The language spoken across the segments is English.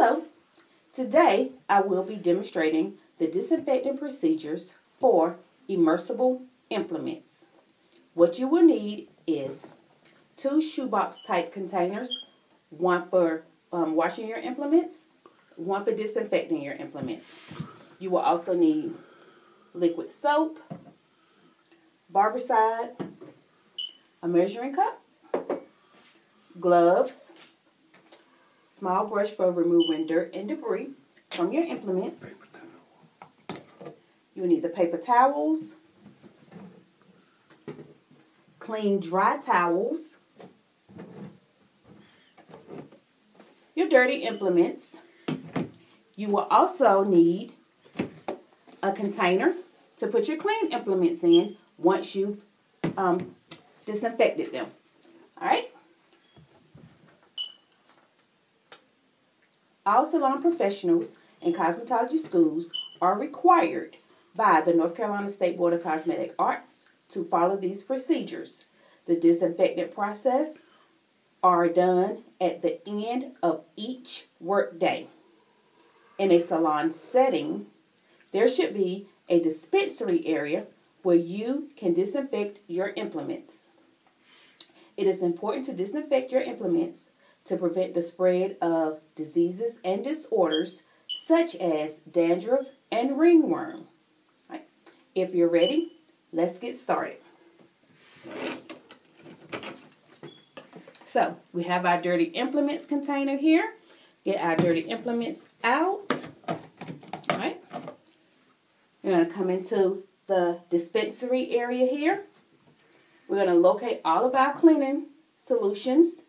Hello. Today I will be demonstrating the disinfecting procedures for immersible implements. What you will need is two shoebox type containers, one for um, washing your implements, one for disinfecting your implements. You will also need liquid soap, Barbicide, a measuring cup, gloves, small brush for removing dirt and debris from your implements. You need the paper towels, clean dry towels, your dirty implements. You will also need a container to put your clean implements in once you've um, disinfected them. All right? All salon professionals and cosmetology schools are required by the North Carolina State Board of Cosmetic Arts to follow these procedures. The disinfectant process are done at the end of each workday. In a salon setting, there should be a dispensary area where you can disinfect your implements. It is important to disinfect your implements to prevent the spread of diseases and disorders such as dandruff and ringworm. Right. If you're ready, let's get started. So we have our dirty implements container here. Get our dirty implements out. All right. We're going to come into the dispensary area here. We're going to locate all of our cleaning solutions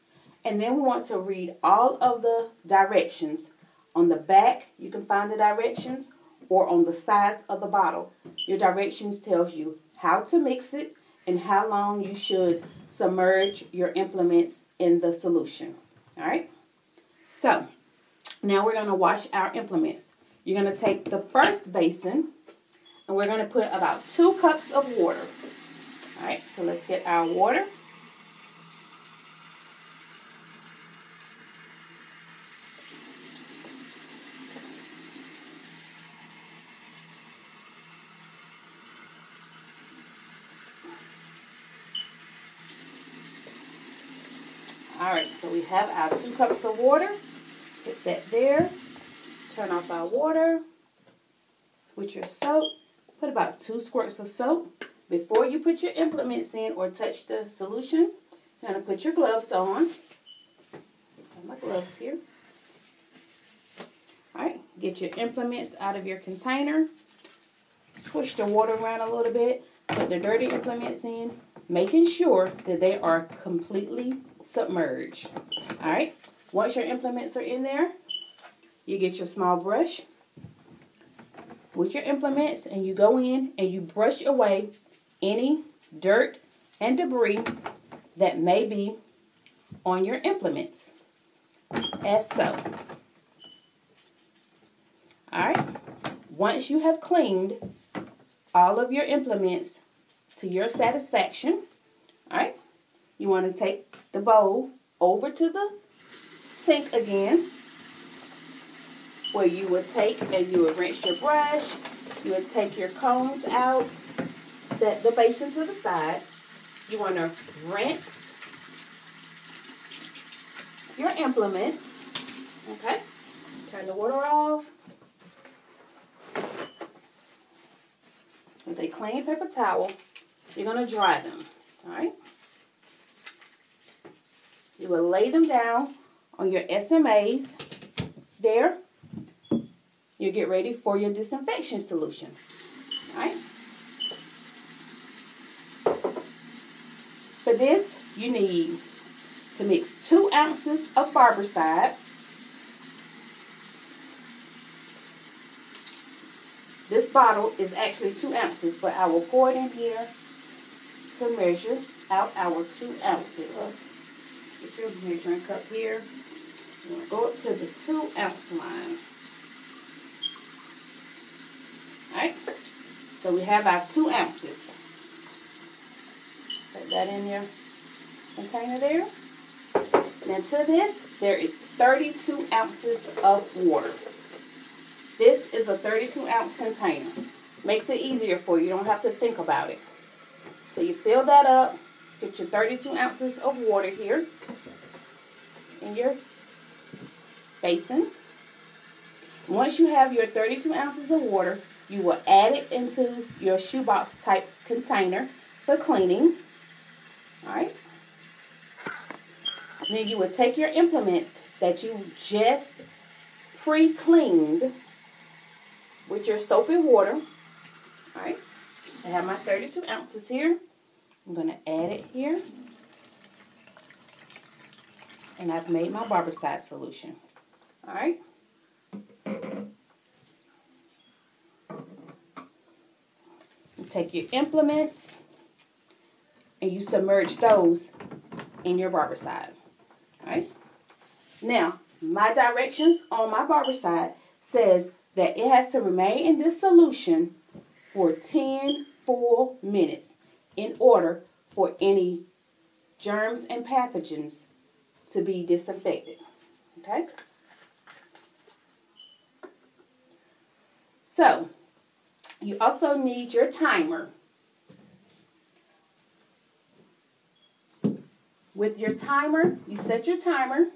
and then we want to read all of the directions. On the back, you can find the directions or on the sides of the bottle. Your directions tells you how to mix it and how long you should submerge your implements in the solution. All right? So, now we're going to wash our implements. You're going to take the first basin and we're going to put about two cups of water. All right, so let's get our water. All right, so we have our two cups of water. Put that there. Turn off our water. With your soap, put about two squirts of soap. Before you put your implements in or touch the solution, you're going to put your gloves on. My gloves here. All right, get your implements out of your container. Swish the water around a little bit. Put the dirty implements in, making sure that they are completely submerge. All right. Once your implements are in there, you get your small brush with your implements and you go in and you brush away any dirt and debris that may be on your implements as so. All right. Once you have cleaned all of your implements to your satisfaction, all right, you want to take the bowl over to the sink again where you would take and you would rinse your brush, you would take your combs out, set the basin to the side. You want to rinse your implements. Okay? Turn the water off. With a clean paper towel, you're going to dry them. All right? You will lay them down on your SMAs there. You get ready for your disinfection solution. All right. For this, you need to mix two ounces of Barbicide. This bottle is actually two ounces, but I will pour it in here to measure out our two ounces. Get your measuring cup here. You want to go up to the two ounce line. Alright. So we have our two ounces. Put that in your container there. Now to this, there is 32 ounces of water. This is a 32 ounce container. Makes it easier for you. You don't have to think about it. So you fill that up. Get your 32 ounces of water here in your basin. Once you have your 32 ounces of water, you will add it into your shoebox type container for cleaning. Alright. Then you will take your implements that you just pre-cleaned with your soap and water. Alright. I have my 32 ounces here. I'm going to add it here. And I've made my Barbicide solution. Alright. take your implements and you submerge those in your Barbicide. Alright? Now, my directions on my Barbicide says that it has to remain in this solution for 10 full minutes in order for any germs and pathogens to be disinfected. Okay? So, you also need your timer. With your timer, you set your timer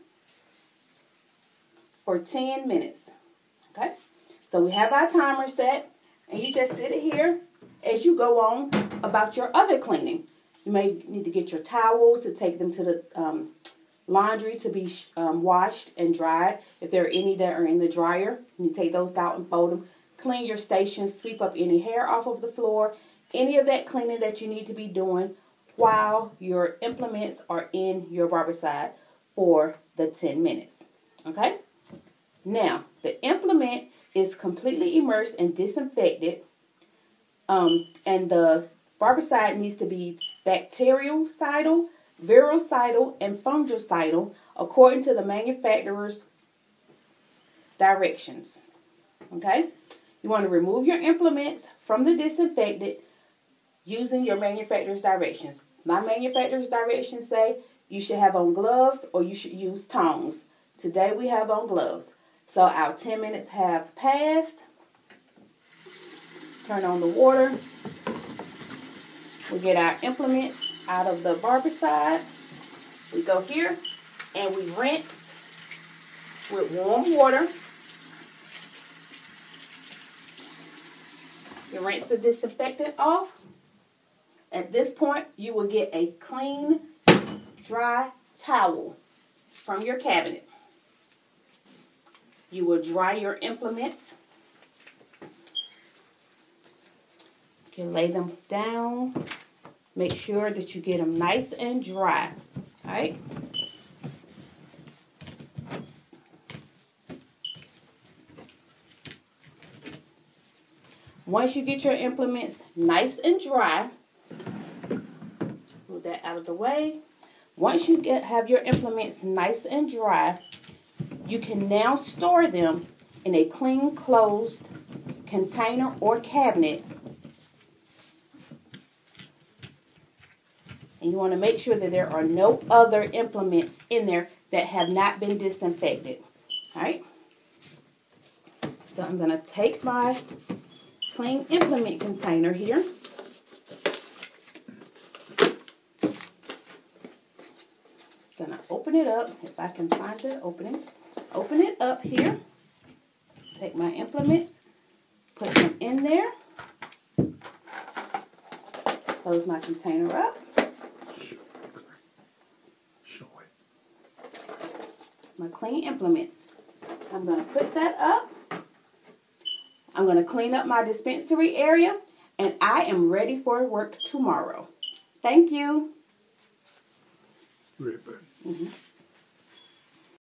for 10 minutes. Okay? So we have our timer set, and you just sit it here as you go on about your other cleaning. You may need to get your towels to take them to the um, laundry to be um, washed and dried. If there are any that are in the dryer, you take those out and fold them clean your station, sweep up any hair off of the floor, any of that cleaning that you need to be doing while your implements are in your Barbicide for the 10 minutes. Okay? Now, the implement is completely immersed and disinfected. Um, and the Barbicide needs to be bactericidal, virucidal, and fungicidal according to the manufacturer's directions. Okay? You want to remove your implements from the disinfectant using your manufacturer's directions. My manufacturer's directions say you should have on gloves or you should use tongs. Today we have on gloves. So our 10 minutes have passed. Turn on the water. We get our implement out of the Barbicide. We go here and we rinse with warm water. You rinse the disinfectant off. At this point, you will get a clean, dry towel from your cabinet. You will dry your implements. You lay them down. Make sure that you get them nice and dry. All right? Once you get your implements nice and dry, move that out of the way. Once you get have your implements nice and dry, you can now store them in a clean closed container or cabinet. And you want to make sure that there are no other implements in there that have not been disinfected. All right? So I'm going to take my clean implement container here. I'm Gonna open it up, if I can find the opening. Open it up here. Take my implements, put them in there. Close my container up. Show it. My clean implements. I'm going to put that up. I'm going to clean up my dispensary area and I am ready for work tomorrow. Thank you. Right, Mm -hmm.